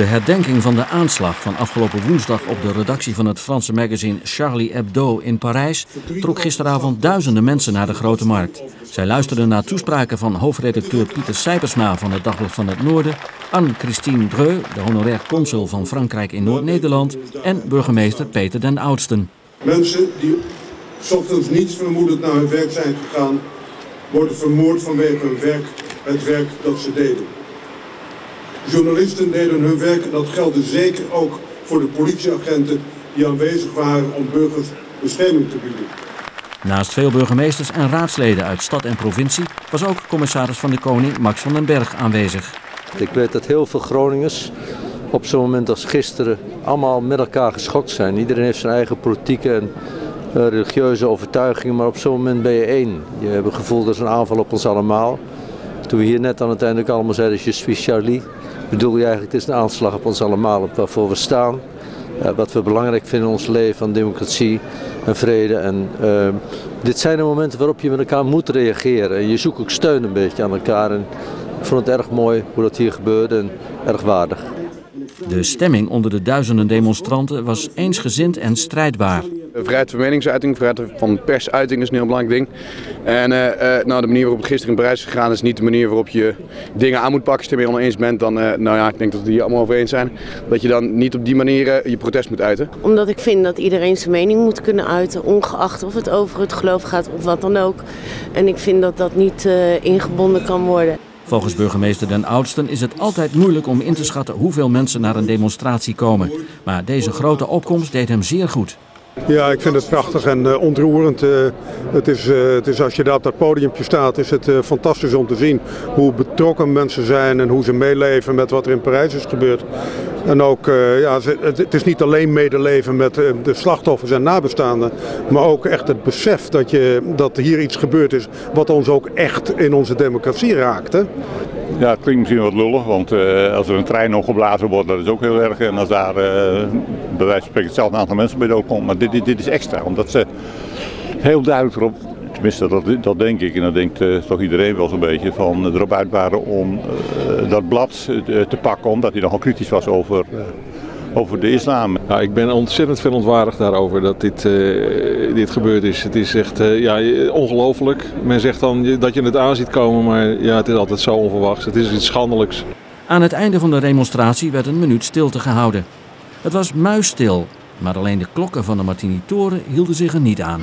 De herdenking van de aanslag van afgelopen woensdag op de redactie van het Franse magazine Charlie Hebdo in Parijs trok gisteravond duizenden mensen naar de Grote Markt. Zij luisterden naar toespraken van hoofdredacteur Pieter Sijpersma van het Dagblad van het Noorden, Anne-Christine Dreux, de honorair consul van Frankrijk in Noord-Nederland en burgemeester Peter den Oudsten. Mensen die ochtends niets vermoedend naar hun werk zijn gegaan, worden vermoord vanwege hun werk, het werk dat ze deden. Journalisten deden hun werk en dat geldde zeker ook voor de politieagenten die aanwezig waren om burgers bescherming te bieden. Naast veel burgemeesters en raadsleden uit stad en provincie was ook commissaris van de Koning Max van den Berg aanwezig. Ik weet dat heel veel Groningers op zo'n moment als gisteren allemaal met elkaar geschokt zijn. Iedereen heeft zijn eigen politieke en uh, religieuze overtuigingen, maar op zo'n moment ben je één. Je hebt het gevoel dat is een aanval op ons allemaal. Toen we hier net aan het einde allemaal zeiden, je suis Charlie, bedoel je eigenlijk, het is een aanslag op ons allemaal, op waarvoor we staan. Uh, wat we belangrijk vinden in ons leven, van democratie en vrede. En, uh, dit zijn de momenten waarop je met elkaar moet reageren. En je zoekt ook steun een beetje aan elkaar. En ik vond het erg mooi hoe dat hier gebeurde en erg waardig. De stemming onder de duizenden demonstranten was eensgezind en strijdbaar. Vrijheid van meningsuiting, vrijheid van persuiting is een heel belangrijk ding. En uh, uh, nou, de manier waarop het gisteren in Parijs is gegaan is niet de manier waarop je dingen aan moet pakken. Als je het ermee oneens bent, dan, uh, nou ja, ik denk dat we het hier allemaal over eens zijn. Dat je dan niet op die manier je protest moet uiten. Omdat ik vind dat iedereen zijn mening moet kunnen uiten, ongeacht of het over het geloof gaat of wat dan ook. En ik vind dat dat niet ingebonden kan worden. Volgens burgemeester Den Oudsten is het altijd moeilijk om in te schatten hoeveel mensen naar een demonstratie komen. Maar deze grote opkomst deed hem zeer goed. Ja, ik vind het prachtig en uh, ontroerend. Uh, het, is, uh, het is als je daar op dat podiumpje staat, is het fantastisch om te zien hoe betrokken mensen zijn en hoe ze meeleven met wat er in Parijs is gebeurd. En ook, ja, het, het, is niet alleen medeleven met de slachtoffers en nabestaanden, maar ook echt het besef dat, je, dat hier iets gebeurd is wat ons ook echt in onze democratie raakt. Ja, het klinkt misschien wat lullig, want uh, als er een trein opgeblazen wordt, dat is ook heel erg. En als daar uh, bij wijze van spreken hetzelfde aantal mensen bij doodkomt. Maar dit, dit, is extra, omdat ze heel duidelijk erop, tenminste dat, dat denk ik, en dat denkt toch iedereen wel zo'n beetje, van erop uit waren om dat blad te pakken, omdat hij nogal kritisch was over over de islam. Ja, ik ben ontzettend verontwaardigd daarover dat dit, uh, dit gebeurd is. Het is echt uh, ja, ongelooflijk. Men zegt dan dat je het aan ziet komen, maar ja, het is altijd zo onverwachts. Het is iets schandelijks. Aan het einde van de demonstratie werd een minuut stilte gehouden. Het was muisstil, maar alleen de klokken van de Martini-toren hielden zich er niet aan.